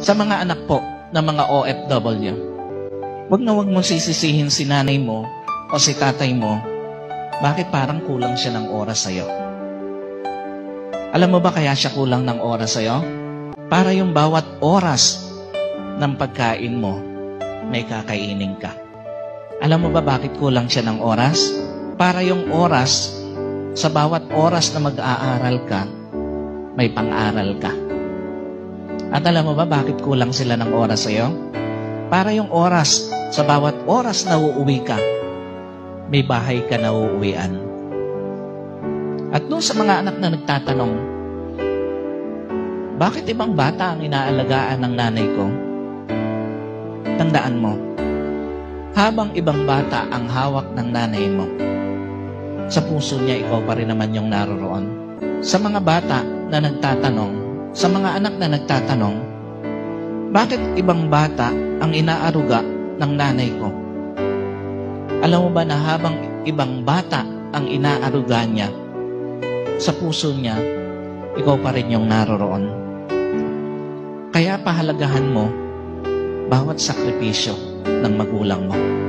Sa mga anak po ng mga OFW, wag na wag mo sisisihin si nanay mo o si tatay mo, bakit parang kulang siya ng oras sa'yo? Alam mo ba kaya siya kulang ng oras sa'yo? Para yung bawat oras ng pagkain mo, may kakainin ka. Alam mo ba bakit kulang siya ng oras? Para yung oras, sa bawat oras na mag-aaral ka, may pang-aral ka. At alam mo ba bakit kulang sila ng oras sa'yo? Para yung oras, sa bawat oras na uuwi ka, may bahay ka na uuwian. At doon sa mga anak na nagtatanong, bakit ibang bata ang inaalagaan ng nanay ko? Tandaan mo, habang ibang bata ang hawak ng nanay mo, sa puso niya ikaw pa rin naman yung naroroon. Sa mga bata na nagtatanong, sa mga anak na nagtatanong, bakit ibang bata ang inaaruga ng nanay ko? Alam mo ba na habang ibang bata ang inaaruga niya, sa puso niya, ikaw pa rin yung naroroon. Kaya pahalagahan mo bawat sakripisyo ng magulang mo.